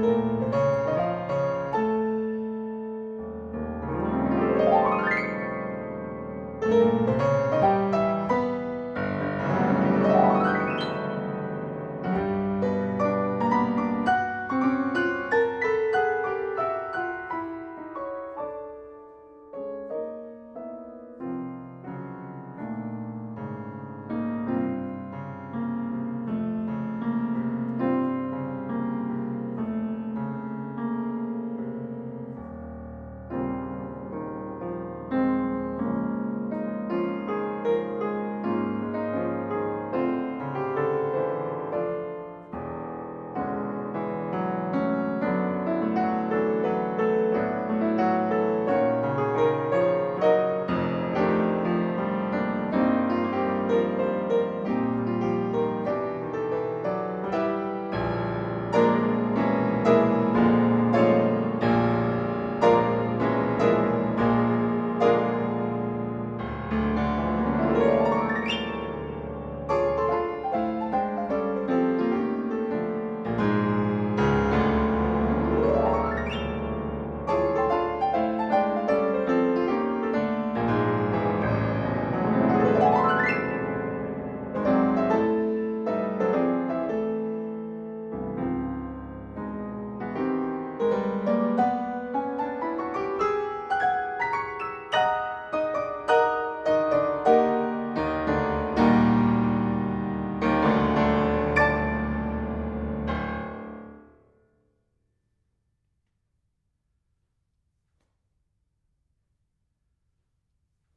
Música